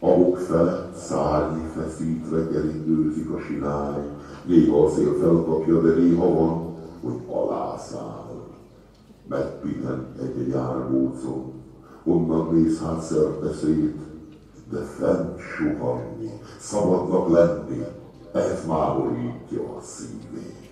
Abok felett szárnyi feszítve keringőzik a sirály, néha a szél felkapja, de néha van, hogy alászáll. Megpihen egy-egy árbócon, onnan néz hát szerteszét, de fent suhanni, szabadnak lenni, ez máborítja a szívét.